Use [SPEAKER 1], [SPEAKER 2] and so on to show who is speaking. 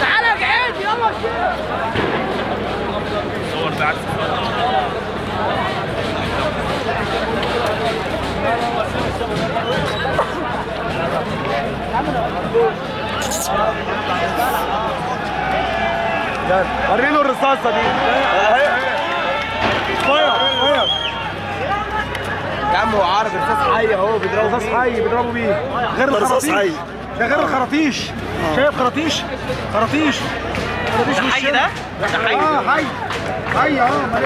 [SPEAKER 1] تعالى يا جعيد يلا
[SPEAKER 2] صور بعد
[SPEAKER 3] وريله الرصاصه دي
[SPEAKER 4] هو عارف رصاص حي اهو بيضربوا
[SPEAKER 3] رصاص
[SPEAKER 4] بيه.
[SPEAKER 3] حي بيضربوا بيه. غير الخراطيش.
[SPEAKER 4] حي.
[SPEAKER 3] ده غير الخراطيش. شايف خراطيش؟ خراطيش. خراطيش
[SPEAKER 2] ده حي ده؟ ده حي.
[SPEAKER 3] آه حي. حي آه